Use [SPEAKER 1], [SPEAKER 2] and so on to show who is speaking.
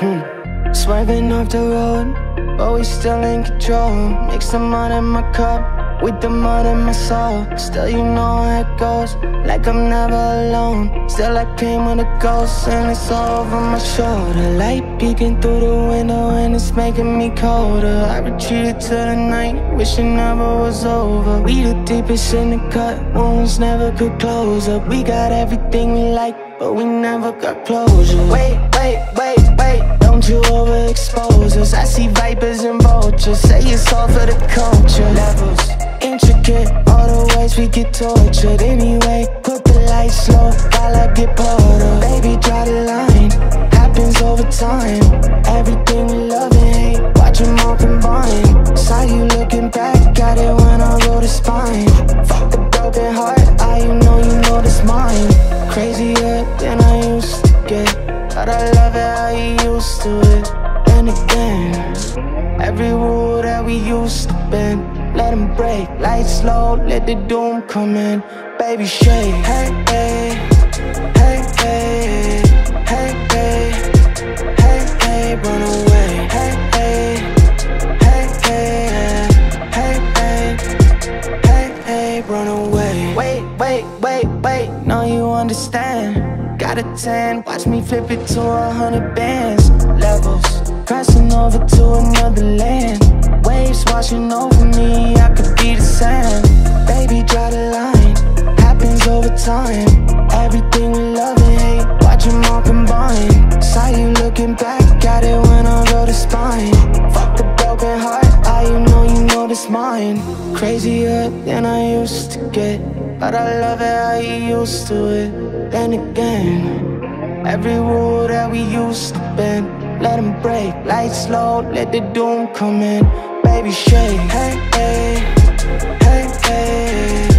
[SPEAKER 1] Hmm. Swerving off the road, but we still in control. Mix some mud in my cup with the mud in my soul. Still, you know how it goes, like I'm never alone. Still, I came with a ghost, and it's all over my shoulder. Light peeking through the window, and it's making me colder. I retreated to the night, wishing never was over. We the deepest in the cut, wounds never could close up. We got everything we like, but we never got closure. Wait, wait, wait, wait, don't you overexpose us. I see vipers and vultures, say it's all for the culture. Levels intricate, all the ways we get tortured. Anyway, put the lights low while I get pulled up. Baby, draw the line, happens over time. Everything we love and hate, watch them all combine. Saw you looking back, got it when I wrote a spine. Fuck the broken heart, I you know you know this mine. Crazier than I used to get, but I love it how you used to it. And again, every rule that we used to bend, let them break. Lights low, let the doom come in. Baby, shake. Hey, hey, hey, hey, hey, hey, hey, hey, run away. Hey, hey, hey, hey, hey, hey, hey, hey, run away. Wait, wait, wait, wait, no, you understand. Got a 10, watch me flip it to a hundred bands. Levels, crossing over to another land. Waves washing over time. Everything we love and hate, watch them all combine. Saw you looking back, got it when I wrote a spine. Fuck the broken heart, I you know you know this mine. Crazier than I used to get, but I love it how you used to it. Then again, every rule that we used to bend, let them break. Lights low, let the doom come in. Baby, shake. Hey, hey, hey, hey.